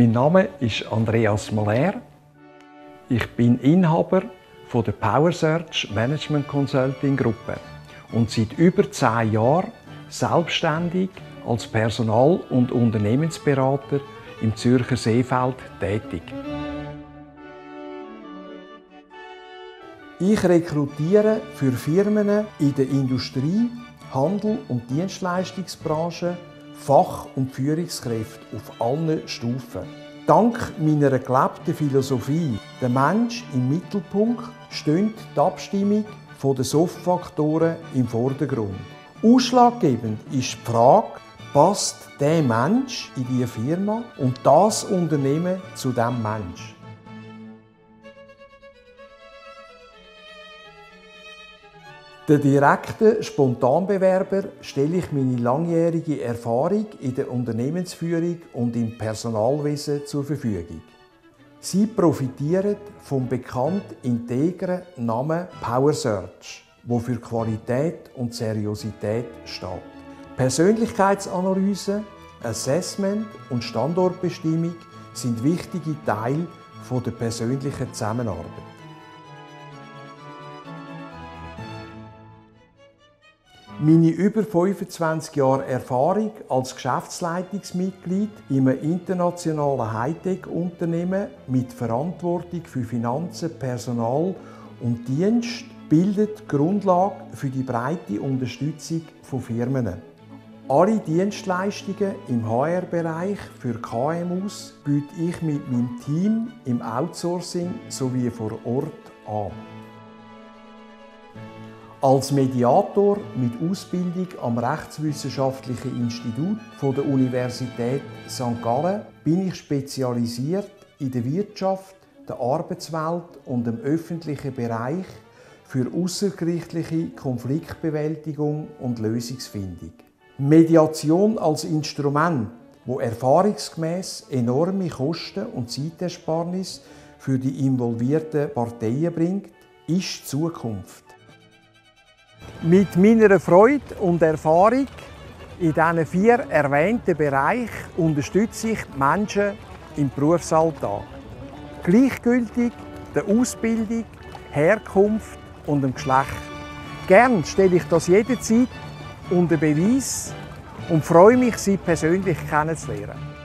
Mein Name ist Andreas Moller. Ich bin Inhaber von der Power Search Management Consulting Gruppe und seit über zehn Jahren selbstständig als Personal- und Unternehmensberater im Zürcher Seefeld tätig. Ich rekrutiere für Firmen in der Industrie, Handel und Dienstleistungsbranche Fach- und Führungskräfte auf allen Stufen. Dank meiner gelebten Philosophie, der Mensch im Mittelpunkt, steht die Abstimmung der Soft-Faktoren im Vordergrund. Ausschlaggebend ist die Frage, passt der Mensch in die Firma und das Unternehmen zu dem Mensch? Den direkten Spontanbewerber stelle ich meine langjährige Erfahrung in der Unternehmensführung und im Personalwesen zur Verfügung. Sie profitieren vom bekannt integren Namen Power Search, wo für Qualität und Seriosität steht. Persönlichkeitsanalyse, Assessment und Standortbestimmung sind wichtige Teile der persönlichen Zusammenarbeit. Meine über 25 Jahre Erfahrung als Geschäftsleitungsmitglied in einem internationalen Hightech-Unternehmen mit Verantwortung für Finanzen, Personal und Dienst bildet die Grundlage für die breite Unterstützung von Firmen. Alle Dienstleistungen im HR-Bereich für KMUs biete ich mit meinem Team im Outsourcing sowie vor Ort an. Als Mediator mit Ausbildung am Rechtswissenschaftlichen Institut der Universität St. Gallen bin ich spezialisiert in der Wirtschaft, der Arbeitswelt und dem öffentlichen Bereich für außergerichtliche Konfliktbewältigung und Lösungsfindung. Mediation als Instrument, wo erfahrungsgemäß enorme Kosten und Zeitersparnis für die involvierten Parteien bringt, ist Zukunft. Mit meiner Freude und Erfahrung in diesen vier erwähnten Bereichen unterstütze ich Menschen im Berufsalltag. Gleichgültig der Ausbildung, Herkunft und dem Geschlecht. Gern stelle ich das jederzeit unter Beweis und freue mich, Sie persönlich kennenzulernen.